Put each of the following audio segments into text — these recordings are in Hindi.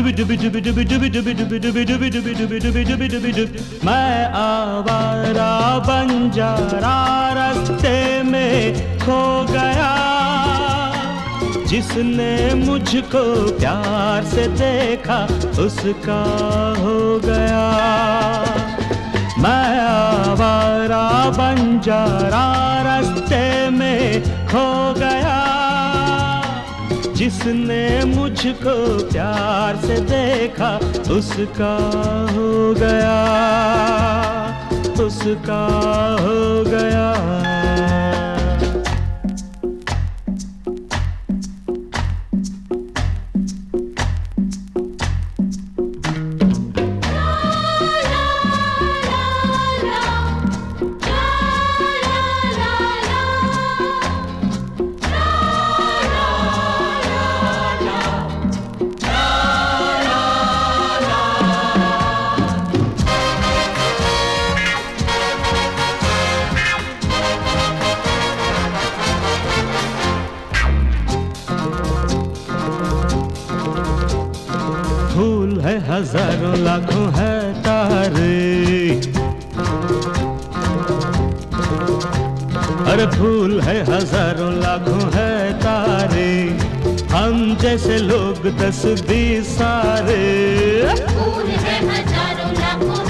डुबी डुबी डुबी डुबी डुबी डुबी डुबी डुबी डुबी डुबी डुबी डुबी डुबी डुबी डुबी मैं आवारा बंजारा रास्ते में खो गया जिसने मुझको प्यार से देखा, उसका हो गया। मैं आवारा बंजारा रास्ते में खो गया। जिसने मुझको प्यार से देखा उसका हो गया उसका हो गया। हज़ारों लाखों है तारे। अरे फूल है, हज़ारों लाखों है तारे। हम जैसे लोग दस बीस सारे। फूल है, हज़ारों लाखों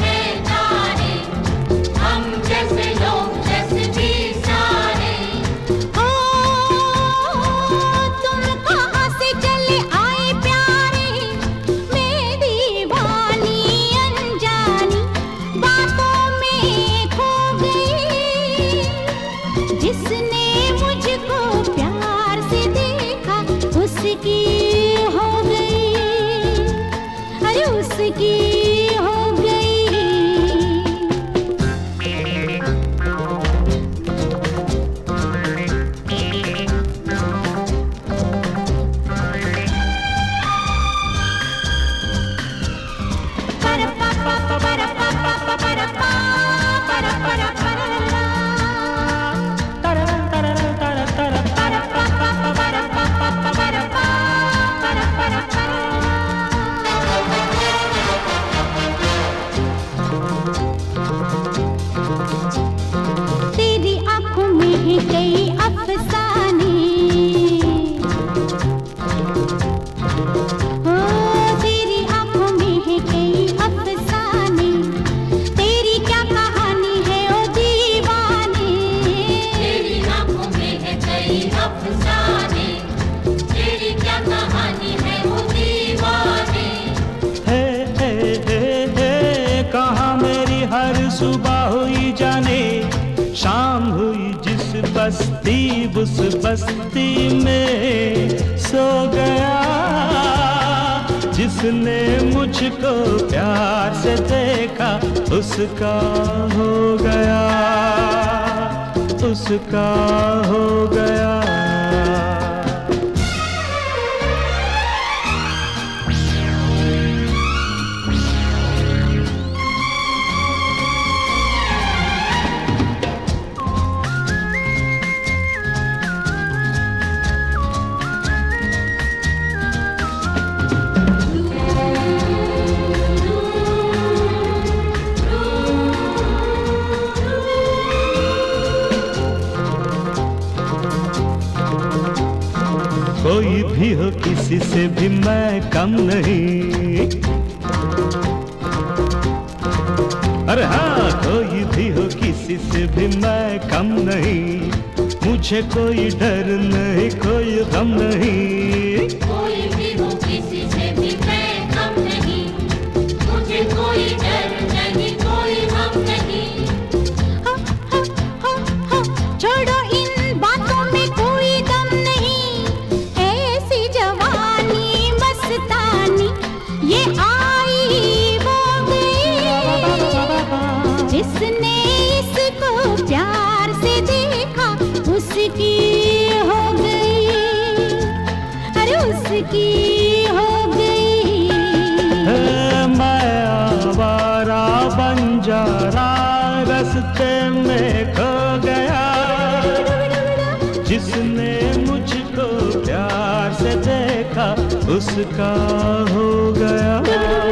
सुबह हुई जाने, शाम हुई जिस बस्ती, उस बस्ती में सो गया। जिसने मुझको प्यार से देखा, उसका हो गया, उसका हो भी हो किसी से भी मैं कम नहीं। अरे हाँ कोई भी हो किसी से भी मैं कम नहीं। मुझे कोई डर नहीं, कोई गम नहीं। कोई भी हो किसी से बंजारा में खो गया। जिसने मुझको प्यार से देखा उसका हो गया।